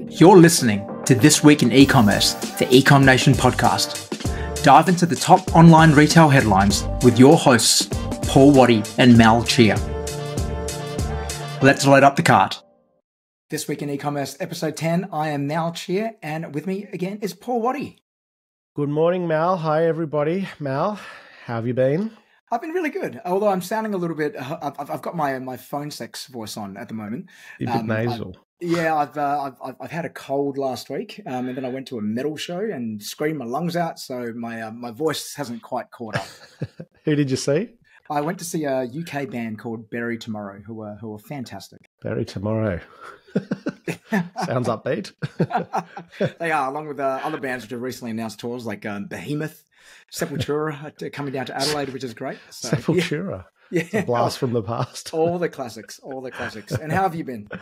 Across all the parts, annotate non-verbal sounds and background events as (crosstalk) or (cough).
You're listening to This Week in E-Commerce, the Ecom Nation podcast. Dive into the top online retail headlines with your hosts, Paul Waddy and Mal Chia. Let's load up the cart. This Week in E-Commerce, episode 10. I am Mal Chia, and with me again is Paul Waddy. Good morning, Mal. Hi, everybody. Mal, how have you been? I've been really good, although I'm sounding a little bit. Uh, I've, I've got my my phone sex voice on at the moment. You're a bit um, nasal. Yeah, I've, uh, I've I've had a cold last week, um, and then I went to a metal show and screamed my lungs out, so my uh, my voice hasn't quite caught up. (laughs) Who did you see? I went to see a UK band called Bury Tomorrow, who were who were fantastic. Bury Tomorrow. (laughs) Sounds upbeat. (laughs) they are, along with uh, other bands which have recently announced tours like um, Behemoth Sepultura coming down to Adelaide, which is great. So, Sepultura. Yeah. Yeah. blast from the past. (laughs) all the classics, all the classics. And how have you been? (laughs)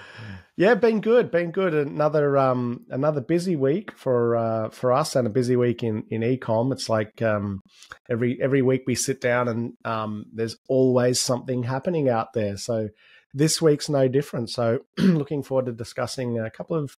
Yeah, been good, been good. Another um another busy week for uh for us and a busy week in in ecom. It's like um every every week we sit down and um there's always something happening out there. So this week's no different. So (clears throat) looking forward to discussing a couple of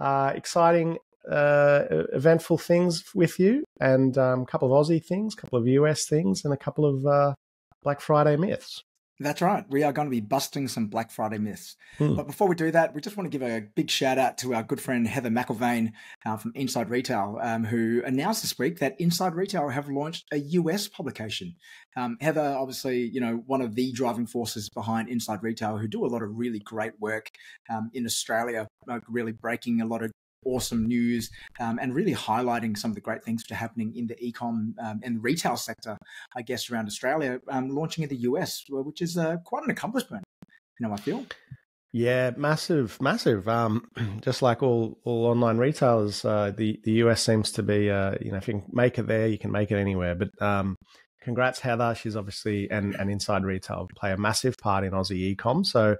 uh, exciting uh, eventful things with you, and um, a couple of Aussie things, a couple of US things, and a couple of uh, Black Friday myths. That's right. We are going to be busting some Black Friday myths. Hmm. But before we do that, we just want to give a big shout out to our good friend Heather McIlvaine uh, from Inside Retail, um, who announced this week that Inside Retail have launched a US publication. Um, Heather, obviously, you know, one of the driving forces behind Inside Retail, who do a lot of really great work um, in Australia, like really breaking a lot of awesome news um, and really highlighting some of the great things that are happening in the ecom um, and retail sector, I guess, around Australia, um, launching in the US, which is uh, quite an accomplishment, you know, I feel. Yeah, massive, massive. Um, (clears throat) just like all all online retailers, uh, the the US seems to be, uh, you know, if you can make it there, you can make it anywhere. But um, congrats, Heather. She's obviously and and Inside Retail play a massive part in Aussie ecom. So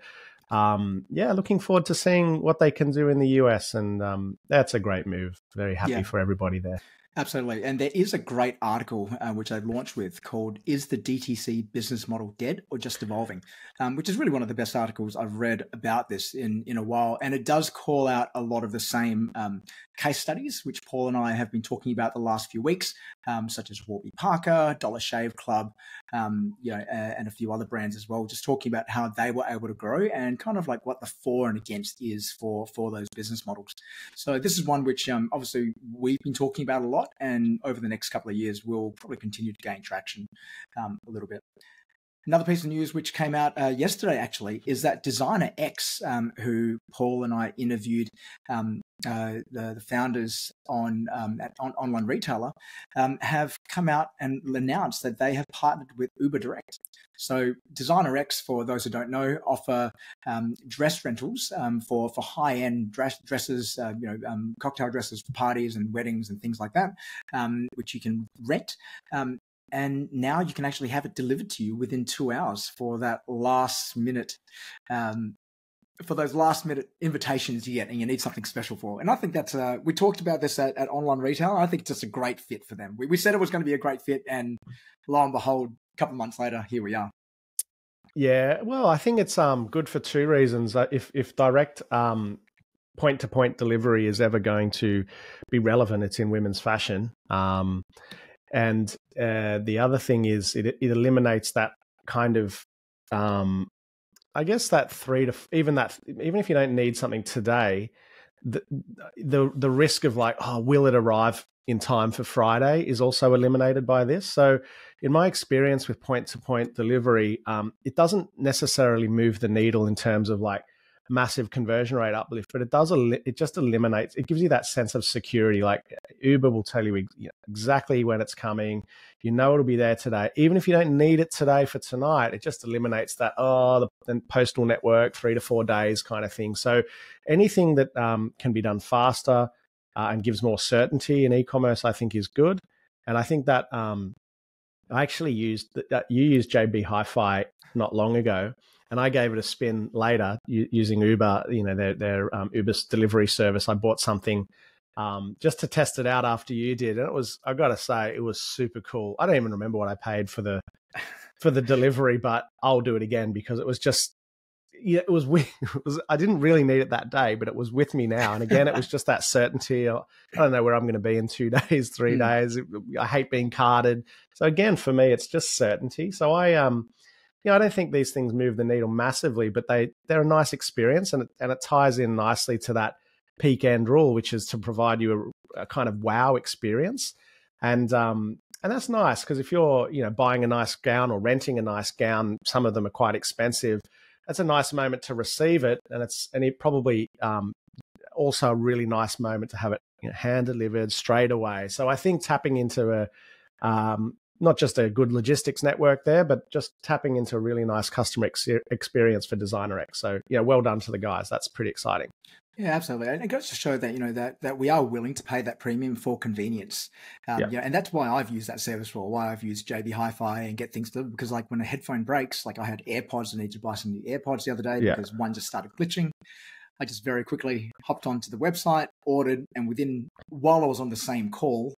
um, yeah, looking forward to seeing what they can do in the US. And um, that's a great move. Very happy yeah. for everybody there. Absolutely. And there is a great article uh, which I launched with called Is the DTC Business Model Dead or Just Evolving? Um, which is really one of the best articles I've read about this in, in a while. And it does call out a lot of the same um, case studies, which Paul and I have been talking about the last few weeks, um, such as Warby Parker, Dollar Shave Club, um, you know, and a few other brands as well, just talking about how they were able to grow and kind of like what the for and against is for, for those business models. So this is one which um, obviously we've been talking about a lot. And over the next couple of years, we'll probably continue to gain traction um, a little bit. Another piece of news which came out uh, yesterday, actually, is that Designerex, um, who Paul and I interviewed, um, uh, the, the, founders on, um, at, on online retailer, um, have come out and announced that they have partnered with Uber Direct. So Designerex, for those who don't know, offer um, dress rentals um, for for high end dress, dresses, uh, you know, cocktail dresses for parties and weddings and things like that, which you can rent and now you can actually have it delivered to you within two hours for that last minute um, for those last minute invitations you get and you need something special for. And i think that's uh, we talked about this at, at online retail. I think it's just a great fit for them. We, we said it was going to be a great fit and lo and behold a couple months later here we are. Yeah well i think it's um good for two reasons. Uh, if if direct um point to point delivery is ever going to be relevant it's in women's fashion. Um and uh, the other thing is it, it eliminates that kind of, um, I guess that three to even that even if you don't need something today, the the the risk of like oh will it arrive in time for Friday is also eliminated by this. So, in my experience with point to point delivery, um, it doesn't necessarily move the needle in terms of like massive conversion rate uplift, but it does it just eliminates it gives you that sense of security. Like Uber will tell you exactly when it's coming. You know it'll be there today, even if you don't need it today for tonight. It just eliminates that oh the, postal network three to four days kind of thing. So anything that um, can be done faster uh, and gives more certainty in e-commerce, I think is good. And I think that um, I actually used that you used JB Hi-Fi not long ago and I gave it a spin later using Uber, you know, their their um, Uber's delivery service. I bought something um, just to test it out after you did, and it was I got to say it was super cool. I don't even remember what I paid for the (laughs) for the delivery, but I'll do it again because it was just yeah, it was, (laughs) it was. I didn't really need it that day, but it was with me now. And again, it was just that certainty. I don't know where I'm going to be in two (laughs) days, three mm. days. I hate being carded. So again, for me, it's just certainty. So I um, know, I don't think these things move the needle massively, but they they're a nice experience, and it, and it ties in nicely to that peak end rule, which is to provide you a, a kind of wow experience. And um, and that's nice because if you're you know buying a nice gown or renting a nice gown, some of them are quite expensive. That's a nice moment to receive it, and it's and it probably um, also a really nice moment to have it you know, hand delivered straight away. So I think tapping into a um, not just a good logistics network there, but just tapping into a really nice customer ex- experience for Designerex. So yeah, well done to the guys. That's pretty exciting. Yeah, absolutely. And it goes to show that you know that that we are willing to pay that premium for convenience. Um, yeah. and that's why I've used that service for. Why I've used JB Hi-Fi and get things delivered because like when a headphone breaks, like I had AirPods, I needed to buy some new AirPods the other day yeah. because one just started glitching. I just very quickly hopped onto the website, ordered, and within while I was on the same call,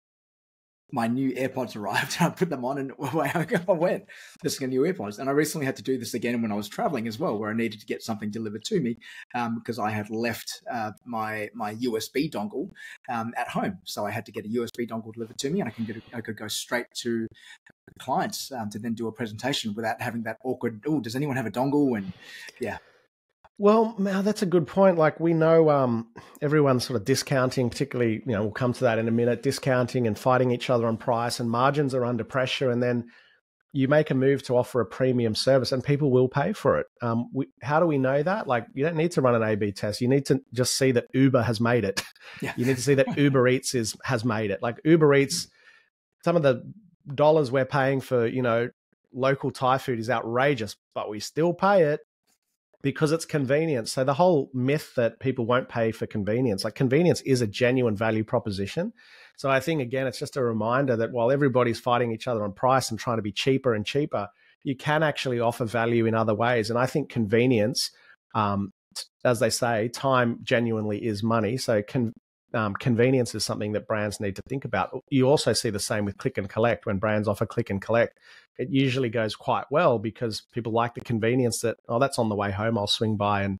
my new AirPods arrived (laughs) and I put them on and (laughs) away I went. This is a new AirPods. And I recently had to do this again when I was traveling as well, where I needed to get something delivered to me um, because I had left uh, my my USB dongle um, at home. So I had to get a USB dongle delivered to me and I can get a, I could go straight to clients um, to then do a presentation without having that awkward, oh, does anyone have a dongle? And yeah, well, now that's a good point. Like we know um, everyone's sort of discounting, particularly, you know, we'll come to that in a minute, discounting and fighting each other on price and margins are under pressure. And then you make a move to offer a premium service and people will pay for it. Um, we, how do we know that? Like you don't need to run an A-B test. You need to just see that Uber has made it. Yeah. (laughs) You need to see that Uber (laughs) Eats is, has made it. Like Uber Eats, some of the dollars we're paying for, you know, local Thai food is outrageous, but we still pay it because it's convenience. So the whole myth that people won't pay for convenience, like convenience is a genuine value proposition. So I think again, it's just a reminder that while everybody's fighting each other on price and trying to be cheaper and cheaper, you can actually offer value in other ways. And I think convenience, um, as they say, time genuinely is money. So con- um, convenience is something that brands need to think about. You also see the same with click and collect. When brands offer click and collect, it usually goes quite well because people like the convenience that, oh, that's on the way home. I'll swing by and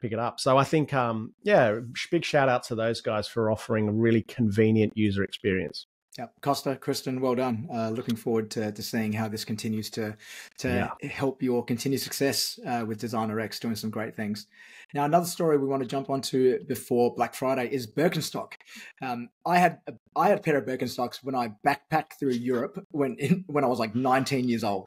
pick it up. So I think, um, yeah, big shout out to those guys for offering a really convenient user experience. Yeah, Costa, Kristen, well done. Uh, looking forward to, to seeing how this continues to to yeah. help your continued success uh, with Designerex, doing some great things. Now, another story we want to jump onto before Black Friday is Birkenstock. Um, I had a, I had a pair of Birkenstocks when I backpacked through Europe when in, (laughs) when I was like 19 years old.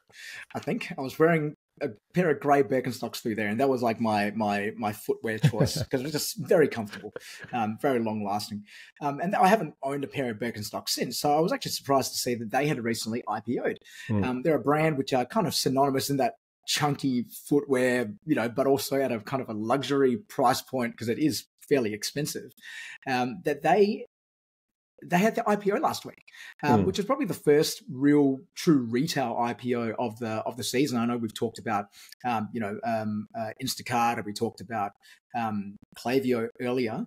I think I was wearing a pair of grey Birkenstocks through there, and that was like my my my footwear choice (laughs) because it was just very comfortable, um, very long lasting. Um, and I haven't owned a pair of Birkenstocks since, so I was actually surprised to see that they had recently IPO'd. Mm. Um, they're a brand which are kind of synonymous in that chunky footwear, you know, but also at a kind of a luxury price point because it is fairly expensive. Um, that they they had the IPO last week, um, mm. which is probably the first real true retail IPO of the of the season. I know we've talked about um, you know um, uh, Instacart, we talked about um, Klaviyo earlier,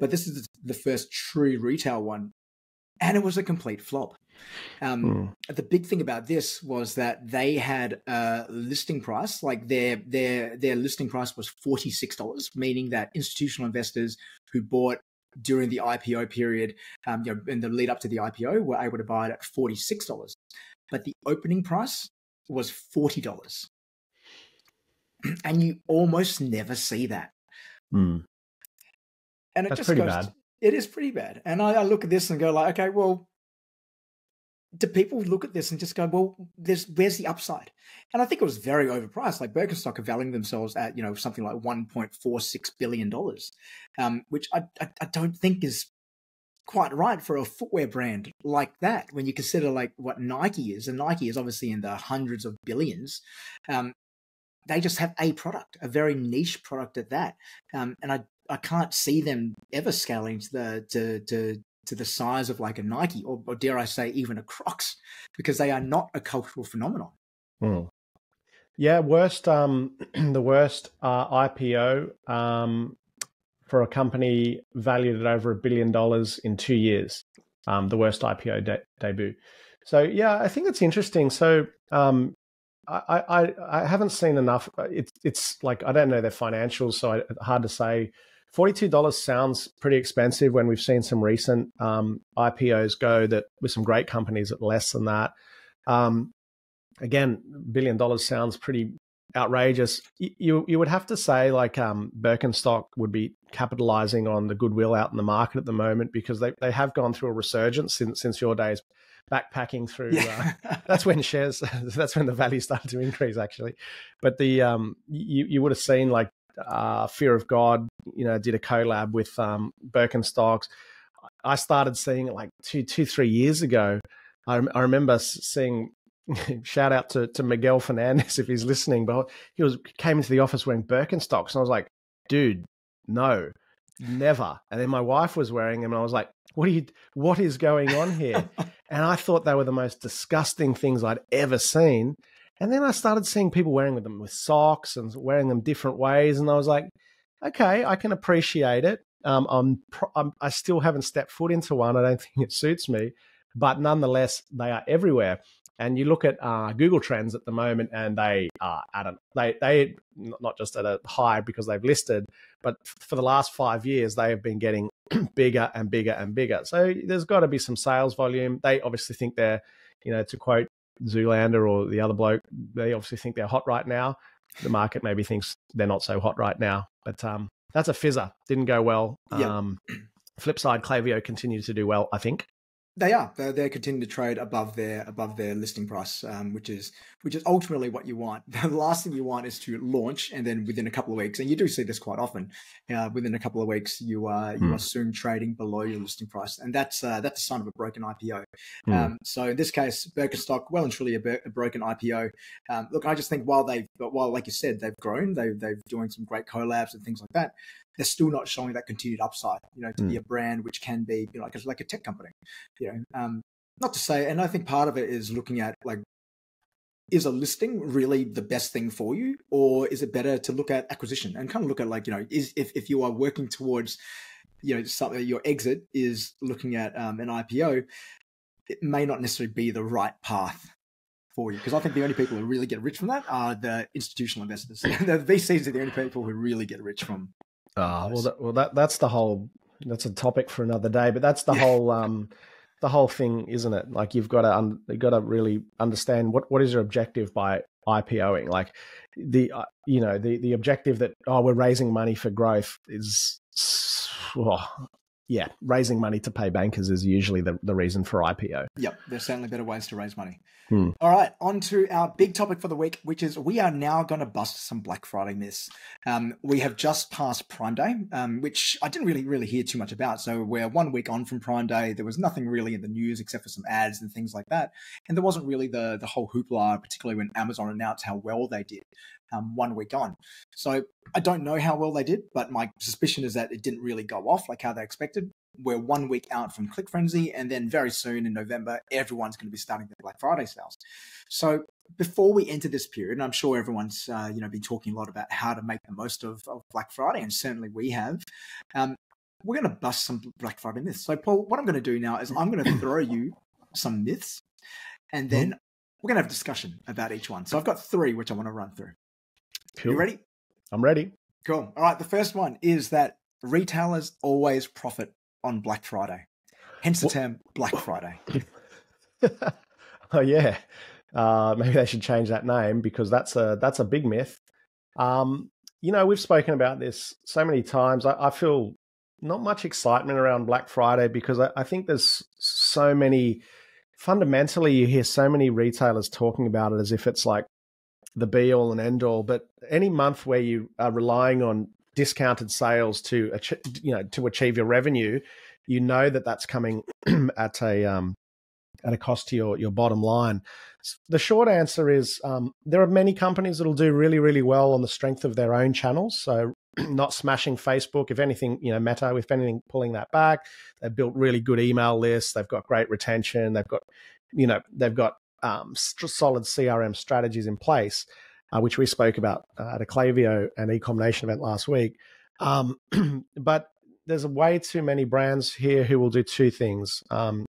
but this is the first true retail one, and it was a complete flop. Mm. The big thing about this was that they had a listing price, like their their their listing price was forty six dollars, meaning that institutional investors who bought during the IPO period, um, you know, in the lead up to the IPO, were able to buy it at forty six dollars, but the opening price was forty dollars, (clears throat) and you almost never see that. Mm. And it That's just pretty goes, bad. It is pretty bad. And I, I look at this and go like, okay, well, do people look at this and just go, well, there's where's the upside? And I think it was very overpriced. Like Birkenstock are valuing themselves at you know something like 1.46 billion dollars, um, which I, I, I don't think is quite right for a footwear brand like that. When you consider like what Nike is, and Nike is obviously in the hundreds of billions. Um, they just have a product, a very niche product at that, um, and I I can't see them ever scaling to the to to to the size of like a Nike or, or dare I say even a Crocs because they are not a cultural phenomenon. Mm. Yeah, worst um (clears throat) the worst uh, IPO um for a company valued at over a billion dollars in two years. Um, the worst IPO de- debut. So yeah, I think it's interesting. So um, I, I, I haven't seen enough. It's it's like I don't know their financials, so I, hard to say. Forty-two dollars sounds pretty expensive when we've seen some recent um, IPOs go that with some great companies at less than that. Um, again, billion dollars sounds pretty outrageous. You you would have to say like um, Birkenstock would be capitalizing on the goodwill out in the market at the moment because they, they have gone through a resurgence since since your days backpacking through. Yeah. Uh, that's when shares. (laughs) that's when the value started to increase actually. But the um you you would have seen like uh, Fear of God, you know, did a collab with um, Birkenstocks. I started seeing it like two two three years ago. I, I remember seeing (laughs) shout out to, to Miguel Fernandez if he's listening, but he was came into the office wearing Birkenstocks, and I was like, dude, no, never. And then my wife was wearing them, and I was like, what are you? What is going on here? (laughs) and I thought they were the most disgusting things I'd ever seen. And then I started seeing people wearing them with socks and wearing them different ways, and I was like, okay, I can appreciate it. Um, I'm, I'm I still haven't stepped foot into one. I don't (laughs) think it suits me, but nonetheless, they are everywhere. And you look at uh, Google Trends at the moment, and they are at a they they not just at a high because they've listed, but for the last five years they have been getting (clears throat) bigger and bigger and bigger. So there's got to be some sales volume. They obviously think they're, you know, to quote Zoolander or the other bloke, they obviously think they're hot right now. The market maybe thinks they're not so hot right now, but um, that's a fizzer. Didn't go well. Yep. Um, flip side, Klaviyo continues to do well, I think. They are. They're, they're, continuing to trade above their above their listing price, um, which is which is ultimately what you want. (laughs) The last thing you want is to launch and then within a couple of weeks, and you do see this quite often. Uh, within a couple of weeks, you are you mm. are soon trading below your listing price, and that's uh, that's a sign of a broken IPO. Mm. Um, so in this case, Birkenstock, well and truly a, a broken IPO. Um, look, I just think while they've, while like you said, they've grown, they've they've doing some great collabs and things like that they're still not showing that continued upside, you know, to mm. be a brand which can be, you know, like a, like a tech company, you know. Um, not to say, and I think part of it is looking at like, is a listing really the best thing for you, or is it better to look at acquisition and kind of look at like, you know, is if if you are working towards, you know, something your exit is looking at um, an IPO, it may not necessarily be the right path for you because I think the only people who really get rich from that are the institutional investors. (laughs) the VCs are the only people who really get rich from Oh, well, that, well, that that's the whole. That's a topic for another day. But that's the whole. Um, the whole thing, isn't it? Like you've got to un- you've got to really understand what what is your objective by IPOing. Like the uh, you know the the objective that oh we're raising money for growth is oh, yeah raising money to pay bankers is usually the the reason for IPO. Yep, there's certainly better ways to raise money. Hmm. All right, on to our big topic for the week, which is we are now going to bust some Black Friday myths. Um, we have just passed Prime Day, um, which I didn't really, really hear too much about. So we're one week on from Prime Day. There was nothing really in the news except for some ads and things like that, and there wasn't really the the whole hoopla, particularly when Amazon announced how well they did. Um, one week on. So I don't know how well they did, but my suspicion is that it didn't really go off like how they expected we're one week out from Click Frenzy, and then very soon in November, everyone's going to be starting their Black Friday sales. So before we enter this period, and I'm sure everyone's uh, you know been talking a lot about how to make the most of, of Black Friday, and certainly we have. Um, we're going to bust some Black Friday myths. So Paul, what I'm going to do now is I'm going (coughs) to throw you some myths, and then mm-hmm. we're going to have a discussion about each one. So I've got three which I want to run through. Cool. You ready? I'm ready. Cool. All right. The first one is that retailers always profit on Black Friday. Hence the term Black Friday. (laughs) oh yeah, uh, maybe they should change that name because that's a that's a big myth. Um, you know, we've spoken about this so many times. I, I feel not much excitement around Black Friday because I, I, think there's so many. Fundamentally, you hear so many retailers talking about it as if it's like the be all and end all. But any month where you are relying on discounted sales to you know to achieve your revenue, you know that that's coming (clears throat) at a um, at a cost to your your bottom line. The short answer is um, there are many companies that'll do really really well on the strength of their own channels. So (clears throat) not smashing Facebook. If anything, you know, Meta, if anything, pulling that back. They've built really good email lists. They've got great retention. They've got, you know, they've got um, solid CRM strategies in place uh, which we spoke about uh, at a Klaviyo and Ecom Nation event last week. Um, (clears throat) but there's a way too many brands here who will do two things. Um,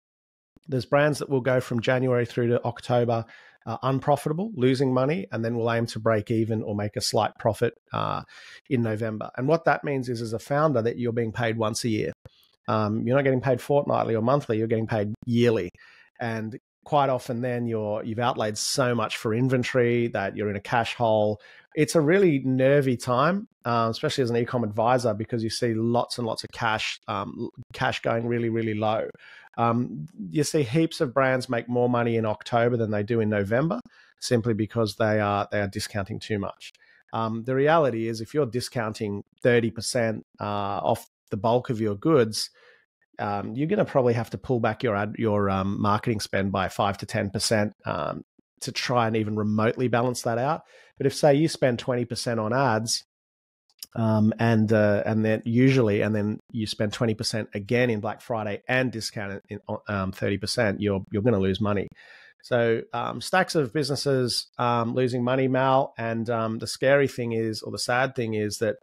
there's brands that will go from January through to October uh, unprofitable, losing money, and then we'll aim to break even or make a slight profit uh, in November. And what that means is, as a founder, that you're being paid once a year. Um, you're not getting paid fortnightly or monthly; you're getting paid yearly. And quite often, then you're you've outlaid so much for inventory that you're in a cash hole. It's a really nervy time, uh, especially as an ecom advisor, because you see lots and lots of cash, um, cash going really, really low. Um, you see heaps of brands make more money in October than they do in November, simply because they are they are discounting too much. Um, the reality is, if you're discounting thirty percent uh, off the bulk of your goods, um, you're going to probably have to pull back your ad, your um, marketing spend by five to ten percent um, to try and even remotely balance that out. But if say you spend twenty percent on ads, um, and uh, and then usually, and then you spend twenty percent again in Black Friday and discount um, thirty percent, you're you're going to lose money. So um, stacks of businesses losing money, Mal, and the scary thing is, or the sad thing is that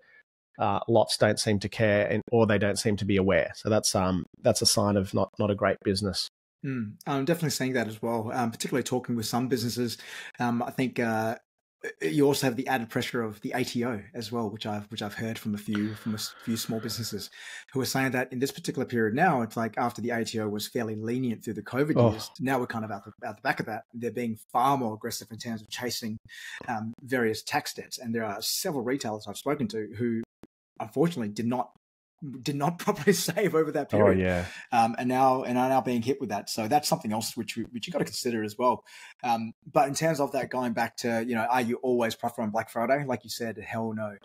uh, lots don't seem to care, and or they don't seem to be aware. So that's um that's a sign of not not a great business. Mm, I'm definitely seeing that as well. Um, particularly talking with some businesses, um, I think uh, you also have the added pressure of the ATO as well, which I've which I've heard from a few from a few small businesses who are saying that in this particular period now, it's like after the ATO was fairly lenient through the COVID oh. years, now we're kind of out the, out the back of that. They're being far more aggressive in terms of chasing um, various tax debts, and there are several retailers I've spoken to who unfortunately did not did not (laughs) properly save over that oh, period. Oh yeah, um, and now and are now being hit with that. So that's something else which which you got to consider as well. Um, but in terms of that, going back to you know, are you always profit on Black Friday? Like you said, hell no.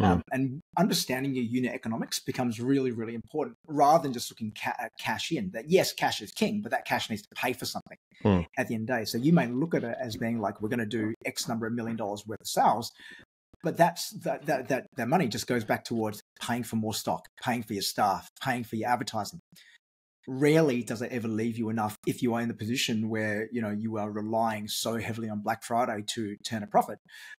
Mm. Um, and understanding your unit economics becomes really really important rather than just looking ca- at cash in. That yes, cash is king, but that cash needs to pay for something mm. at the end of the day. So you may look at it as being like we're going to do X number of million dollars worth of sales, but that's that, that that that money just goes back towards paying for more stock, paying for your staff, paying for your advertising. Rarely does it ever leave you enough if you are in the position where you know you are relying so heavily on Black Friday to turn a profit.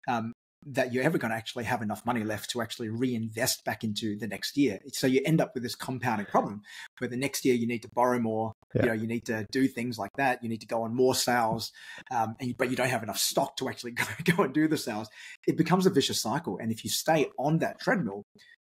Um, that you're ever going to actually have enough money left to actually reinvest back into the next year. So you end up with this compounding problem where the next year you need to borrow more, yeah. you know, you need to do things like that. You need to go on more sales, um, and, but you don't have enough stock to actually (laughs) go, go and do the sales. It becomes a vicious cycle. And if you stay on that treadmill,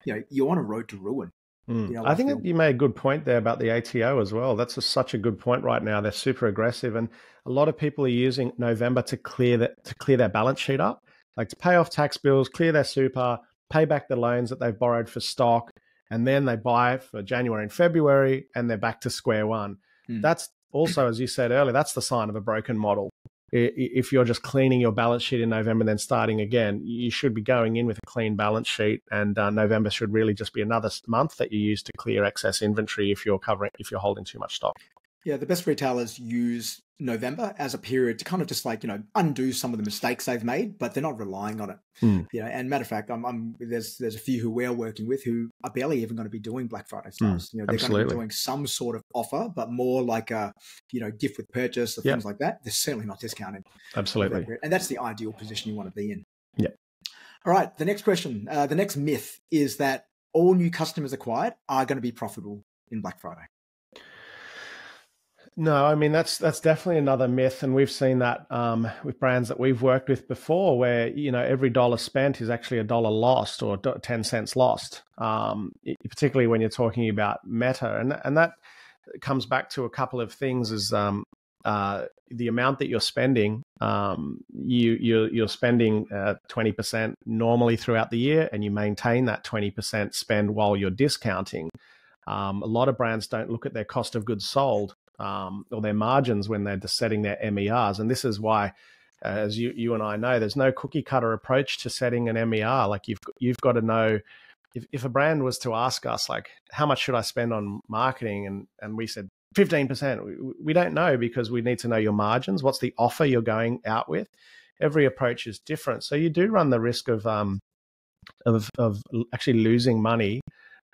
you know, you're on a road to ruin. Mm. You know, I think you made a good point there about the ATO as well. That's a, such a good point right now. They're super aggressive, and a lot of people are using November to clear that to clear their balance sheet up like to pay off tax bills, clear their super, pay back the loans that they've borrowed for stock, and then they buy for January and February, and they're back to square one. Mm. That's also, as you said earlier, that's the sign of a broken model. If you're just cleaning your balance sheet in November, and then starting again, you should be going in with a clean balance sheet, and uh, November should really just be another month that you use to clear excess inventory if you're covering if you're holding too much stock. Yeah, the best retailers use November as a period to kind of just like you know undo some of the mistakes they've made, but they're not relying on it. Mm. You know, and matter of fact, I'm, I'm, there's there's a few who we're working with who are barely even going to be doing Black Friday hmm, sales. Mm, you know, they're absolutely. going to be doing some sort of offer, but more like a you know gift with purchase or yep. things like that. They're certainly not discounted. Absolutely, and that's the ideal position you want to be in. Yeah. All right. The next question, uh, the next myth is that all new customers acquired are going to be profitable in Black Friday. No, I mean that's that's definitely another myth, and we've seen that um, with brands that we've worked with before, where you know every dollar spent is actually a dollar lost or ten cents lost. Um, particularly when you're talking about Meta, and and that comes back to a couple of things: is um, uh, the amount that you're spending. Um, you you're, you're spending uh, twenty uh, percent normally throughout the year, and you maintain that twenty percent spend while you're discounting. Um, a lot of brands don't look at their cost of goods sold um, or their margins when they're setting their MERs. And this is why, as you, you and I know, there's no cookie cutter approach to setting an MER. Like you've you've got to know if, if a brand was to ask us like how much should I spend on marketing, and and we said 15%, we, we don't know because we need to know your margins. What's the offer you're going out with? Every approach is different, so you do run the risk of um, of of actually losing money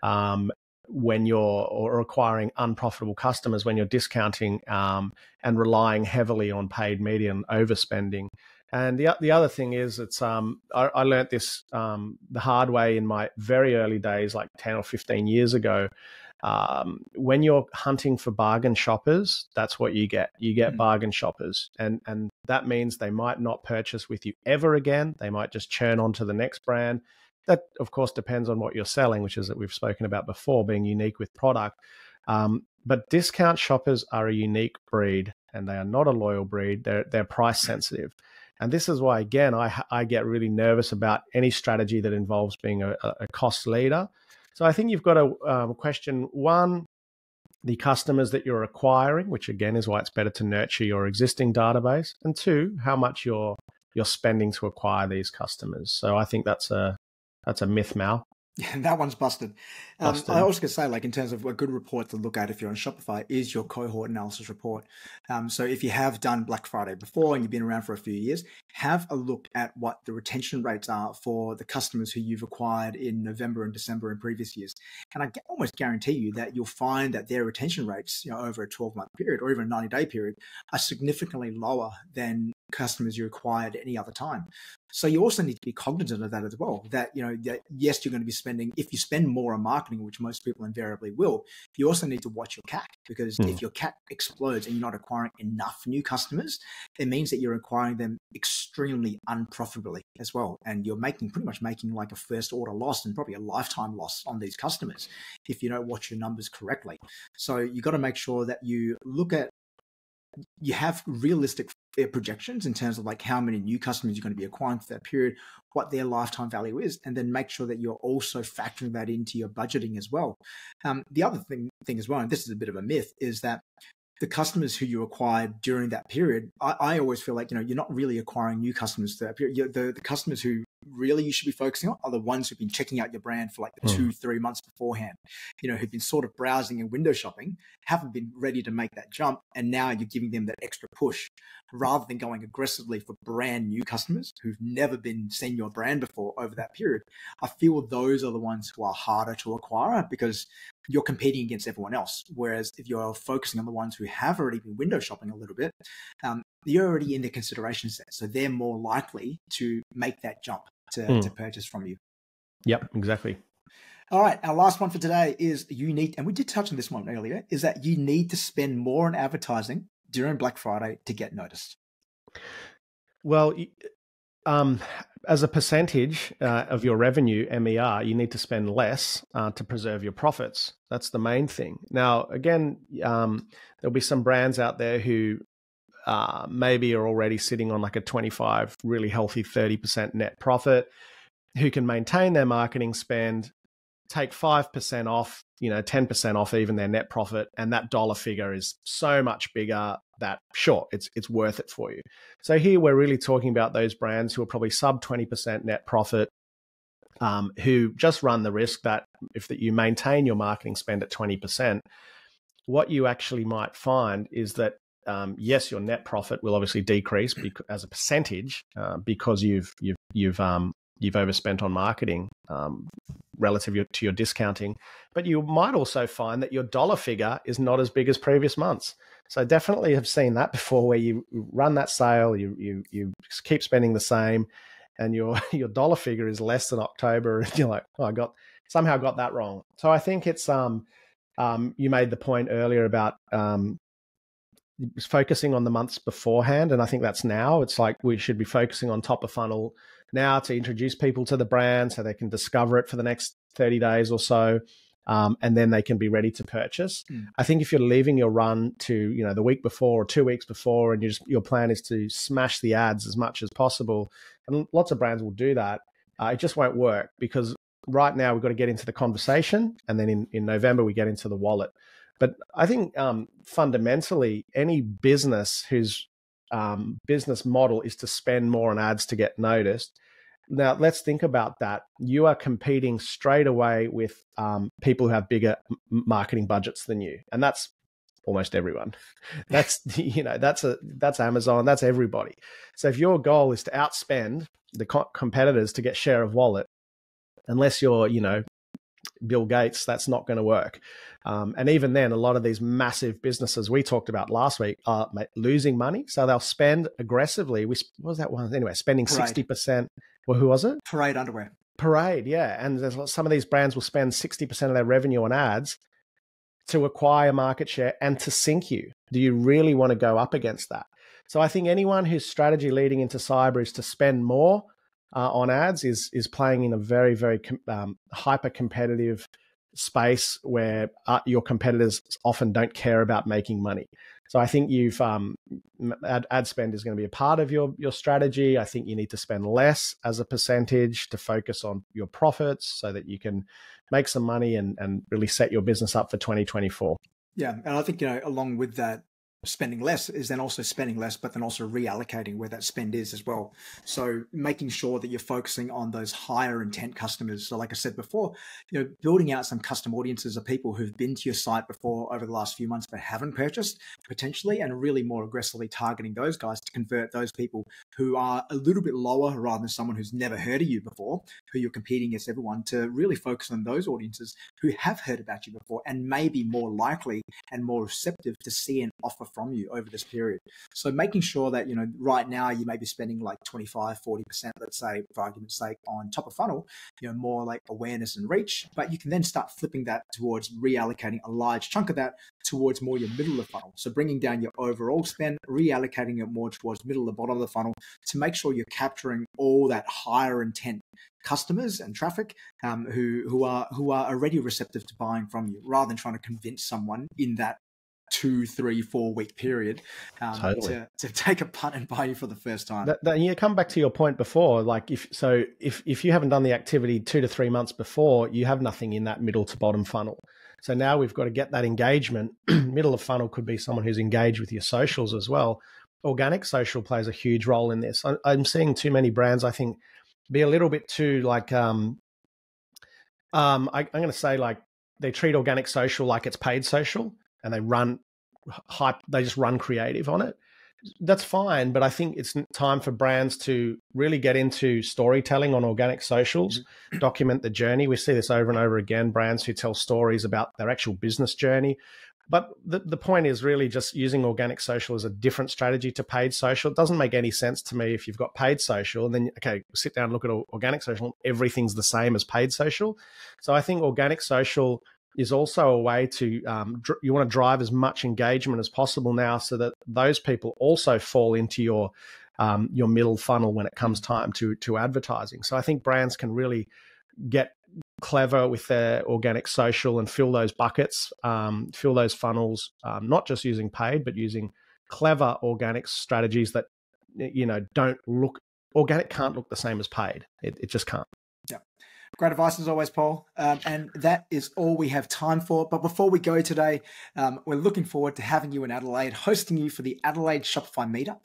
um, when you're or acquiring unprofitable customers when you're discounting um, and relying heavily on paid media and overspending. And the the other thing is, it's um, I, I learned this um, the hard way in my very early days, like ten or fifteen years ago. um, when you're hunting for bargain shoppers, that's what you get. You get mm. bargain shoppers, and and that means they might not purchase with you ever again. They might just churn on to the next brand. That of course depends on what you're selling, which is that we've spoken about before, being unique with product. Um, but discount shoppers are a unique breed, and they are not a loyal breed. They're they're price sensitive. And this is why, again, I, I get really nervous about any strategy that involves being a, a cost leader so I think you've got to um, question one, the customers that you're acquiring, which again is why it's better to nurture your existing database, and two, how much you're you're spending to acquire these customers. So I think that's a that's a myth, Mal. Yeah, (laughs) that one's busted. Um, busted. I also could say, like in terms of a good report to look at if you're on Shopify, is your cohort analysis report. Um, so if you have done Black Friday before and you've been around for a few years, have a look at what the retention rates are for the customers who you've acquired in November and December in previous years. And I almost guarantee you that you'll find that their retention rates, you know, over a 12 month period or even a 90 day period, are significantly lower than customers you acquired at any other time. So you also need to be cognizant of that as well. That you know, that yes, you're going to be spending. If you spend more on marketing, which most people invariably will, you also need to watch your CAC because mm. if your CAC explodes and you're not acquiring enough new customers, it means that you're acquiring them extremely unprofitably as well, and you're making pretty much making like a first order loss and probably a lifetime loss on these customers if you don't watch your numbers correctly. So you got to make sure that you look at you have realistic projections in terms of like how many new customers you're going to be acquiring for that period, what their lifetime value is, and then make sure that you're also factoring that into your budgeting as well. Um, the other thing, thing as well, and this is a bit of a myth, is that the customers who you acquired during that period, I, I, always feel like you know you're not really acquiring new customers to that period. The, the customers who really you should be focusing on are the ones who've been checking out your brand for like the mm. two, three months beforehand. You know, who've been sort of browsing and window shopping, haven't been ready to make that jump, and now you're giving them that extra push rather than going aggressively for brand new customers who've never been seen your brand before over that period. I feel those are the ones who are harder to acquire because you're competing against everyone else. Whereas if you're focusing on the ones who have already been window shopping a little bit, um, you're already in the consideration set. So they're more likely to make that jump to, mm. to purchase from you. Yep, exactly. All right, our last one for today is you need, and we did touch on this one earlier, is that you need to spend more on advertising during Black Friday to get noticed. Well, um, as a percentage uh, of your revenue, MER, you need to spend less uh, to preserve your profits. That's the main thing. Now, again, um, there'll be some brands out there who uh, maybe are already sitting on like a 25, really healthy 30% net profit, who can maintain their marketing spend, take 5% off, you know, 10% off even their net profit, and that dollar figure is so much bigger that sure it's it's worth it for you. So here we're really talking about those brands who are probably sub 20% net profit um, who just run the risk that if that you maintain your marketing spend at 20%, what you actually might find is that um, yes, your net profit will obviously decrease as a percentage uh, because you've you've you've um, you've overspent on marketing um, relative to your discounting, but you might also find that your dollar figure is not as big as previous months. So definitely have seen that before, where you run that sale, you you you keep spending the same, and your (laughs) your dollar figure is less than October, and you're like, oh, I got somehow got that wrong. So I think it's um um you made the point earlier about um focusing on the months beforehand, and I think that's now. It's like we should be focusing on top of funnel now to introduce people to the brand so they can discover it for the next 30 days or so um, and then they can be ready to purchase. Mm. I think if you're leaving your run to you know the week before or two weeks before, and just, your plan is to smash the ads as much as possible, and lots of brands will do that, uh, it just won't work because right now we've got to get into the conversation, and then in in November we get into the wallet. But I think um, fundamentally, any business whose um, business model is to spend more on ads to get noticed now, let's think about that. You are competing straight away with um, people who have bigger marketing budgets than you, and that's almost everyone. (laughs) That's (laughs) you know that's a that's Amazon. That's everybody. So if your goal is to outspend the co- competitors to get share of wallet, unless you're you know Bill Gates, that's not going to work. Um, and even then, a lot of these massive businesses we talked about last week are losing money. So they'll spend aggressively. We, what was that one? Anyway, spending right. 60% well, who was it? Parade Underwear. Parade, yeah. And some of these brands will spend 60% of their revenue on ads to acquire market share and to sink you? Do you really want to go up against that? So I think anyone whose strategy leading into cyber is to spend more uh, on ads is is playing in a very very um, hyper competitive space where uh, your competitors often don't care about making money. So I think you've um, ad, ad spend is going to be a part of your your strategy. I think you need to spend less as a percentage to focus on your profits so that you can make some money and and really set your business up for 2024. Yeah, and I think you know along with that spending less is then also spending less, but then also reallocating where that spend is as well. So making sure that you're focusing on those higher intent customers. So like I said before, you know, building out some custom audiences of people who've been to your site before over the last few months but haven't purchased potentially, and really more aggressively targeting those guys to convert those people who are a little bit lower rather than someone who's never heard of you before, who you're competing against everyone to really focus on those audiences who have heard about you before and may be more likely and more receptive to see an offer from you over this period. So making sure that, you know, right now you may be spending like 25, 40%, let's say, for argument's sake, on top of funnel, you know, more like awareness and reach, but you can then start flipping that towards reallocating a large chunk of that towards more your middle of funnel. So bringing down your overall spend, reallocating it more towards middle of bottom of the funnel to make sure you're capturing all that higher intent customers and traffic um, who who are who are already receptive to buying from you, rather than trying to convince someone in that two, three, four week period um, totally. to, to take a punt and buy you for the first time. That, that, you come back to your point before, like if so, if if you haven't done the activity two to three months before, you have nothing in that middle to bottom funnel. So now we've got to get that engagement. (clears throat) middle of funnel could be someone who's engaged with your socials as well. Organic social plays a huge role in this. I, I'm seeing too many brands, I think, be a little bit too like um um I, I'm going to say like they treat organic social like it's paid social and they run hype they just run creative on it that's fine but i think it's time for brands to really get into storytelling on organic socials mm-hmm. document the journey we see this over and over again brands who tell stories about their actual business journey but the, the point is really just using organic social as a different strategy to paid social. It doesn't make any sense to me if you've got paid social and then, okay, sit down and look at organic social, everything's the same as paid social. So I think organic social is also a way to um, dr- you want to drive as much engagement as possible now, so that those people also fall into your um, your middle funnel when it comes time to to advertising. So I think brands can really get clever with their organic social and fill those buckets, um, fill those funnels, um, not just using paid, but using clever organic strategies that you know don't look organic can't look the same as paid. It, it just can't. Great advice as always, Paul. Um, and that is all we have time for. But before we go today, um, we're looking forward to having you in Adelaide, hosting you for the Adelaide Shopify Meetup.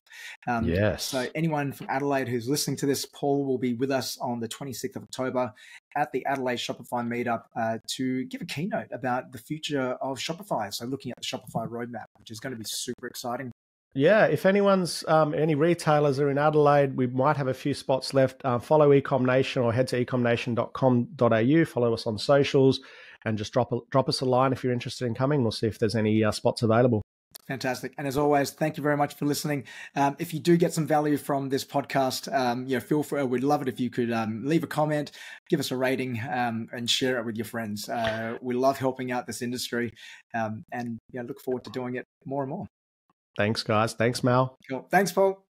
Um, yes. So, anyone from Adelaide who's listening to this, Paul will be with us on the 26th of October at the Adelaide Shopify Meetup uh, to give a keynote about the future of Shopify. So, looking at the Shopify roadmap, which is going to be super exciting. Yeah, if anyone's um, any retailers are in Adelaide, we might have a few spots left. Uh, follow Ecom Nation or head to ecomnation.com.au. Follow us on socials and just drop a, drop us a line if you're interested in coming. We'll see if there's any uh, spots available. Fantastic. And as always, thank you very much for listening. Um, if you do get some value from this podcast, um, you know, feel free, we'd love it if you could um, leave a comment, give us a rating, um, and share it with your friends. Uh, we love helping out this industry um, and look forward to doing it more and more. Thanks, guys. Thanks, Mal. Cool. Thanks, Paul.